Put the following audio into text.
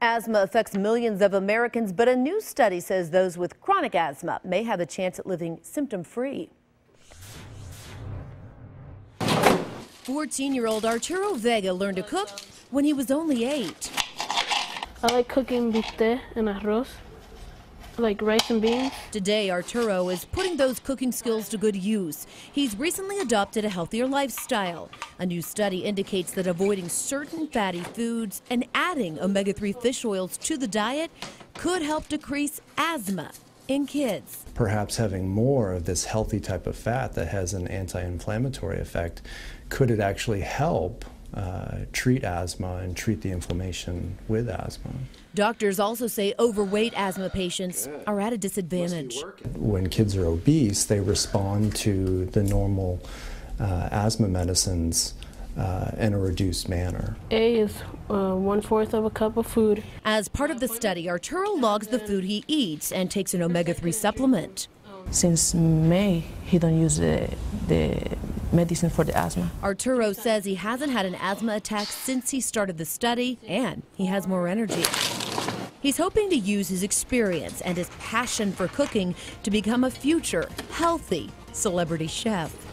Asthma affects millions of Americans, but a new study says those with chronic asthma may have a chance at living symptom free. 14 year old Arturo Vega learned to cook when he was only eight. I like cooking bistec and arroz, like rice and beans. Today, Arturo is putting those cooking skills to good use. He's recently adopted a healthier lifestyle. A new study indicates that avoiding certain fatty foods and adding omega 3 fish oils to the diet could help decrease asthma in kids. Perhaps having more of this healthy type of fat that has an anti inflammatory effect, could it actually help uh, treat asthma and treat the inflammation with asthma. Doctors also say overweight asthma patients are at a disadvantage. When kids are obese, they respond to the normal uh, asthma medicines uh, in a reduced manner. A is uh, one fourth of a cup of food. As part of the study, Arturo logs the food he eats and takes an omega 3 supplement. Since May, he don't use the, the medicine for the asthma. Arturo says he hasn't had an asthma attack since he started the study, and he has more energy. He's hoping to use his experience and his passion for cooking to become a future healthy celebrity chef.